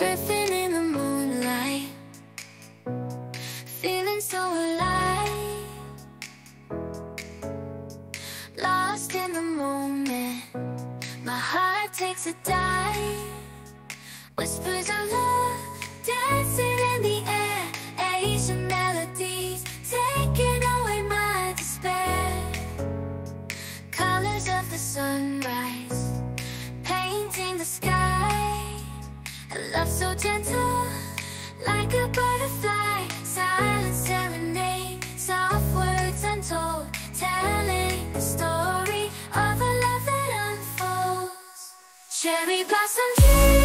Surfing in the moonlight. Feeling so alive. Lost in the moment. My heart takes a dive. Whispers of love Dancing in the air. Asian melodies Taking away my despair. Colors of the sunrise gentle Like a butterfly. Serenade Soft words untold Telling story Of a love that unfolds. Cherry blossom